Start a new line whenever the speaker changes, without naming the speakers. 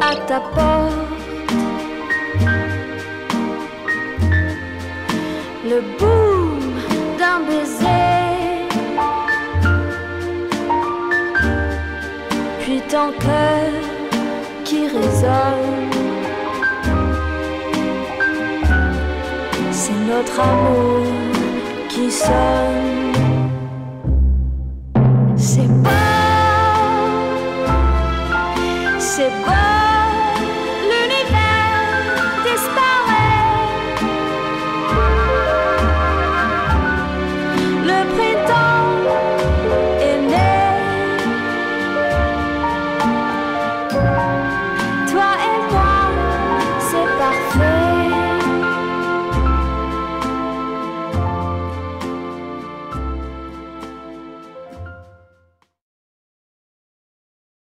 à ta porte. Le boum d'un baiser, puis ton cœur qui résonne. C'est notre amour qui sonne. C'est beau, c'est.